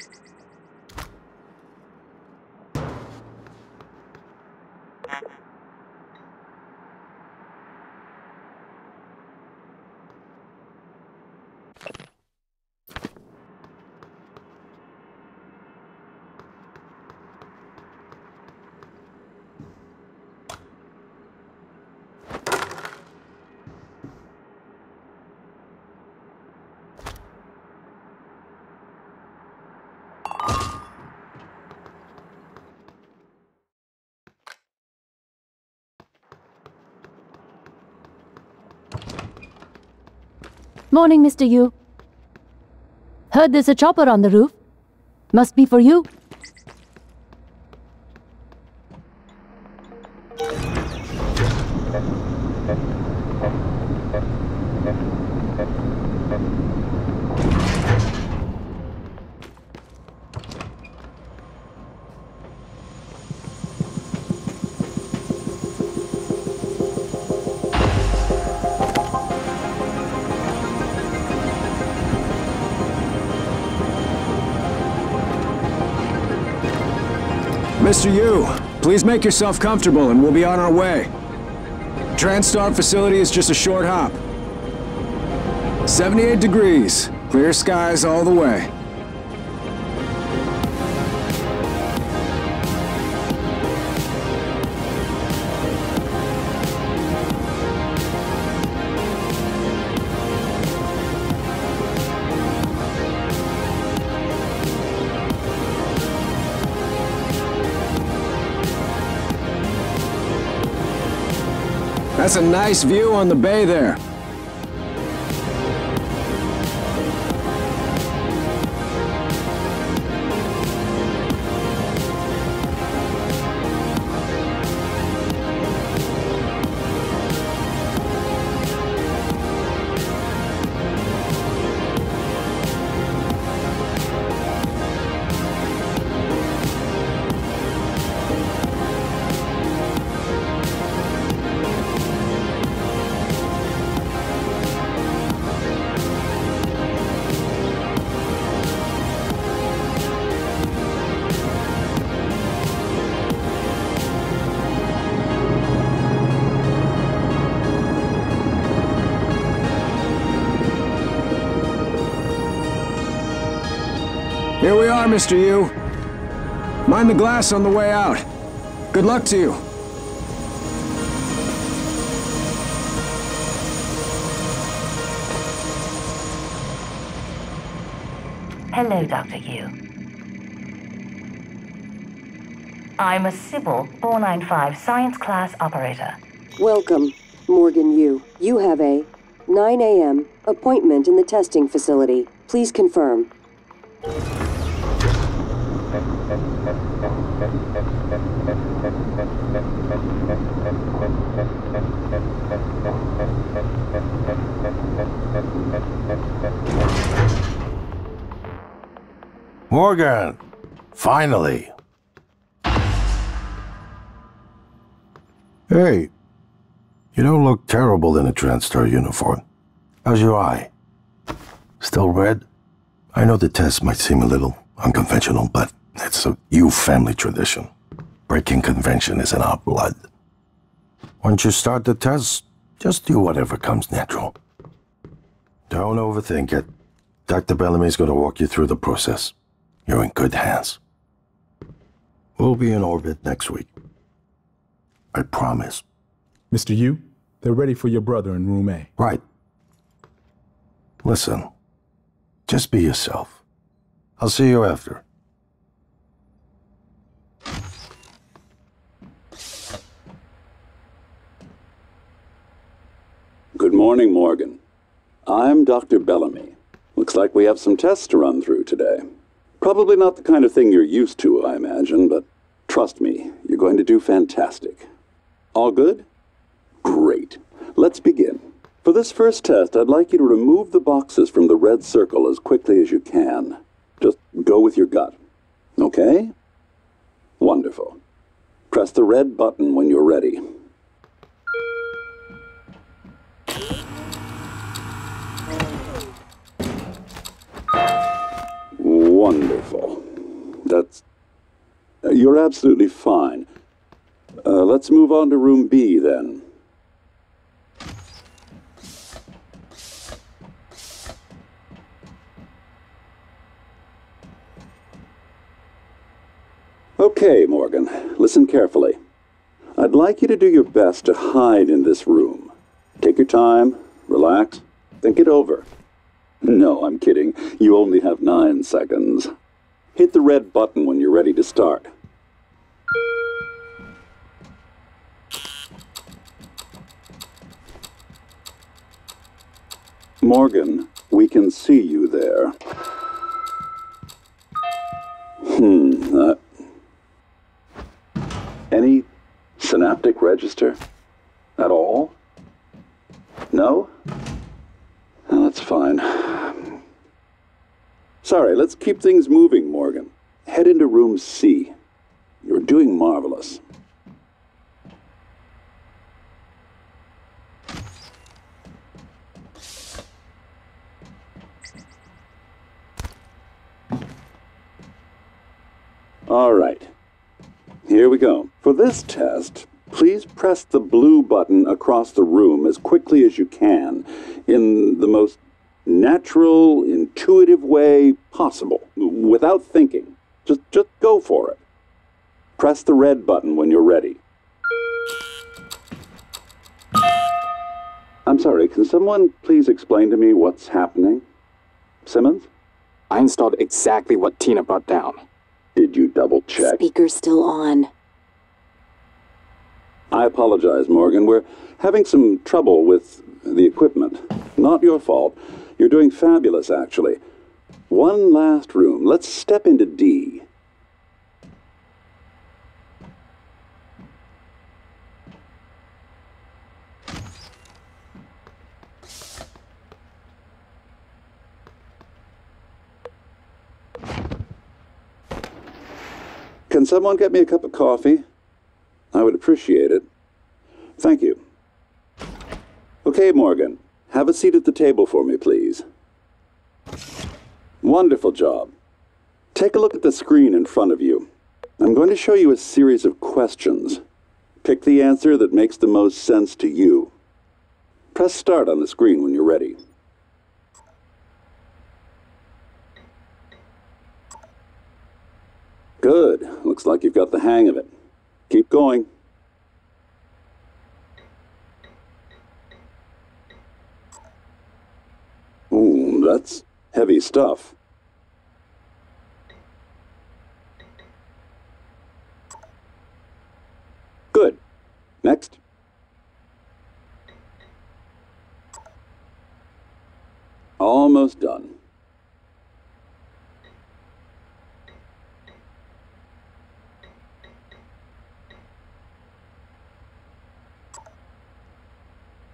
Thank you. Morning, Mr. Yu. Heard there's a chopper on the roof. Must be for you. Mr. Yu, please make yourself comfortable and we'll be on our way. TranStar facility is just a short hop. 78 degrees, clear skies all the way. That's a nice view on the bay there. Mr. Yu. Mind the glass on the way out. Good luck to you. Hello, Dr. Yu. I'm a Sybil 495 science class operator. Welcome, Morgan Yu. You have a 9 a.m. appointment in the testing facility. Please confirm. Morgan! Finally! Hey, you don't look terrible in a TranStar uniform. How's your eye? Still red? I know the test might seem a little unconventional, but it's a Yu family tradition. Breaking convention is in our blood. Once you start the test, just do whatever comes natural. Don't overthink it. Dr. Bellamy's gonna walk you through the process. You're in good hands. We'll be in orbit next week. I promise. Mr. Yu, they're ready for your brother in room A. Right. Listen, just be yourself. I'll see you after. Good morning, Morgan. I'm Dr. Bellamy. Looks like we have some tests to run through today. Probably not the kind of thing you're used to, I imagine, but trust me, you're going to do fantastic. All good? Great. Let's begin. For this first test, I'd like you to remove the boxes from the red circle as quickly as you can. Just go with your gut. Okay? Wonderful. Press the red button when you're ready. Wonderful. That's. You're absolutely fine. Uh, let's move on to room B then. Okay, Morgan, listen carefully. I'd like you to do your best to hide in this room. Take your time, relax, think it over. No, I'm kidding. You only have nine seconds. Hit the red button when you're ready to start. Morgan, we can see you there. Hmm, uh, any synaptic register? At all? No? Fine. Sorry, let's keep things moving, Morgan. Head into room C. You're doing marvelous. All right. Here we go. For this test, please press the blue button across the room as quickly as you can in the most natural, intuitive way possible, without thinking. Just, just go for it. Press the red button when you're ready. I'm sorry, can someone please explain to me what's happening? Simmons? I installed exactly what Tina brought down. Did you double check? Speaker's still on. I apologize, Morgan. We're having some trouble with the equipment. Not your fault. You're doing fabulous, actually. One last room. Let's step into D. Can someone get me a cup of coffee? I would appreciate it. Thank you. Okay, Morgan. Have a seat at the table for me, please. Wonderful job. Take a look at the screen in front of you. I'm going to show you a series of questions. Pick the answer that makes the most sense to you. Press start on the screen when you're ready. Good. Looks like you've got the hang of it. Keep going. That's heavy stuff. Good. Next. Almost done.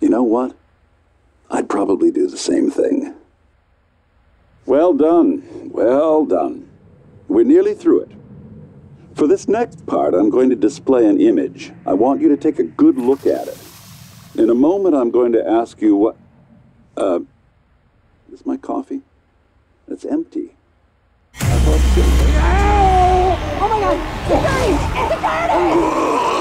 You know what? I'd probably do the same thing. Well done. Well done. We're nearly through it. For this next part, I'm going to display an image. I want you to take a good look at it. In a moment, I'm going to ask you what. Uh. Is my coffee? It's empty. I thought. Oh my god! Security!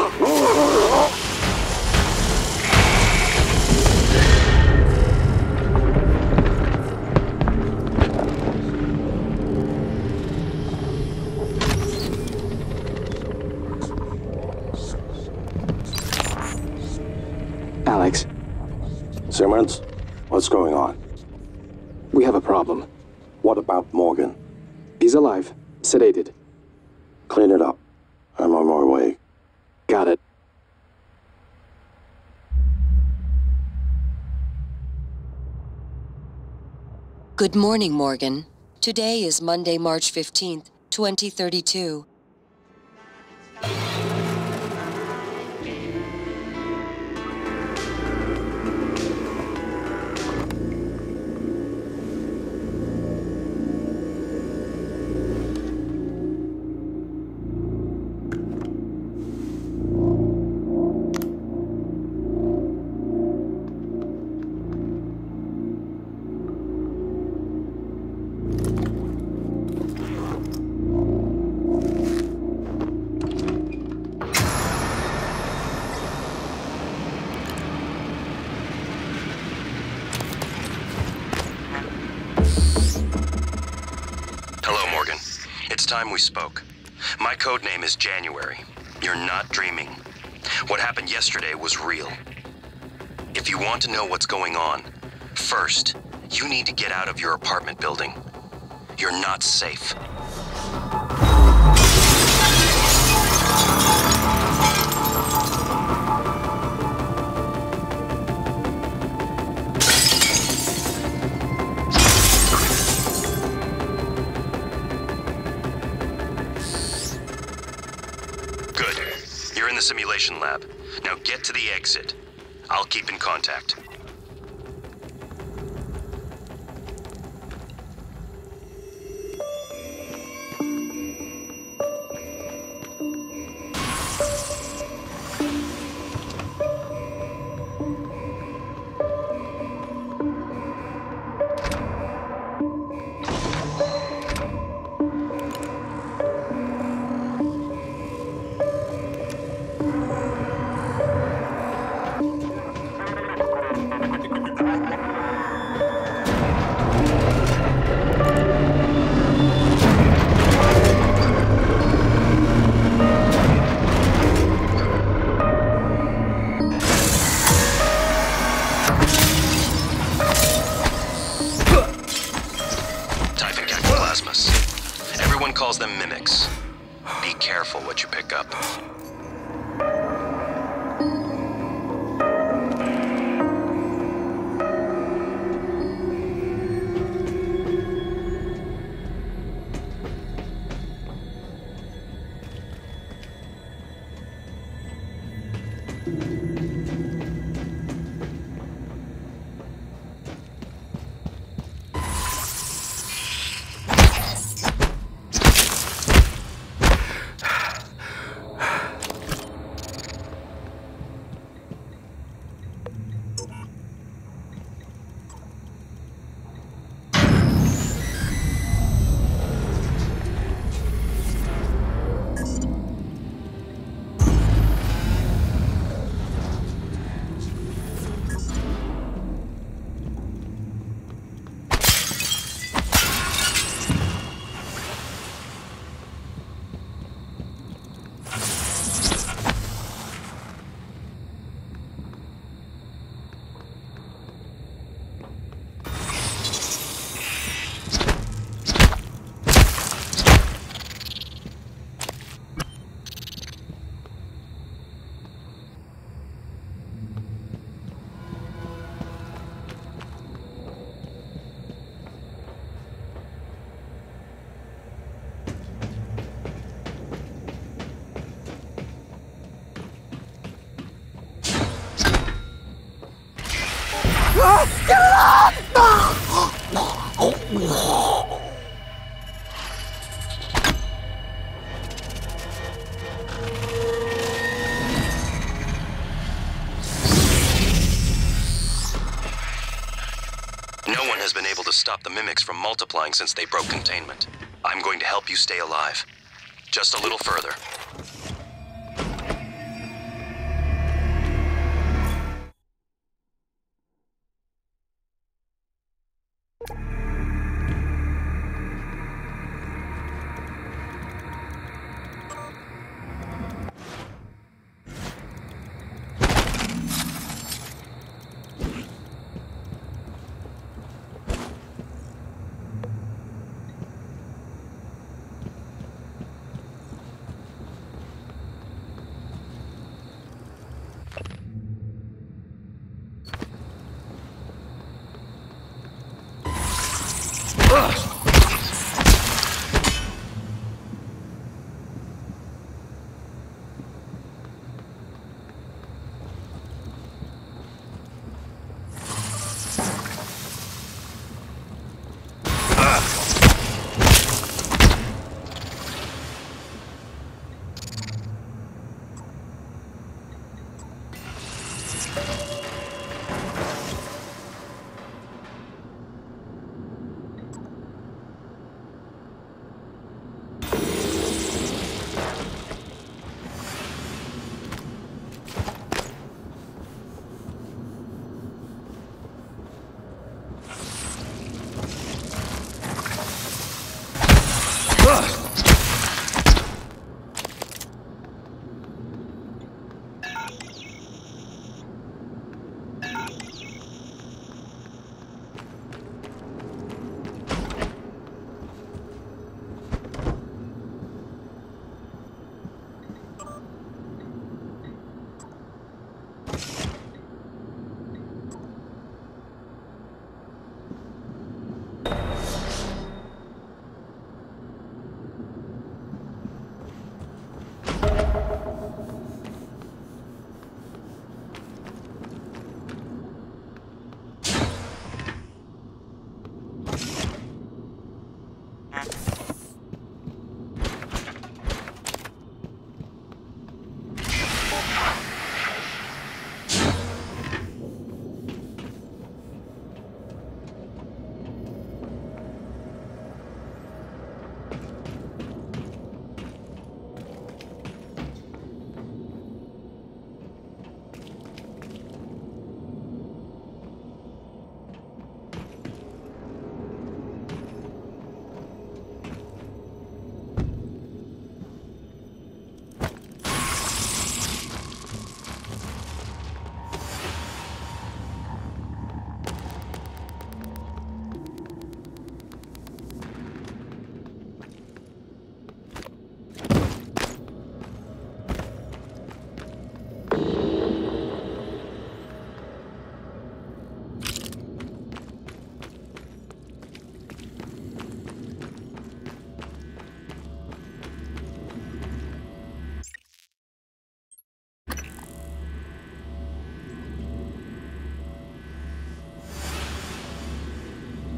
Simmons, what's going on? we have a problem. What about Morgan? He's alive, sedated. Clean it up. I'm on my way. Got it. Good morning, Morgan. Today is Monday, March 15th, 2032. Time we spoke. My code name is January. You're not dreaming. What happened yesterday was real. If you want to know what's going on, first, you need to get out of your apartment building. You're not safe. Simulation lab. Now get to the exit. I'll keep in contact. Everyone calls them mimics. Be careful what you pick up. No one has been able to stop the mimics from multiplying since they broke containment. I'm going to help you stay alive. Just a little further. you Ugh.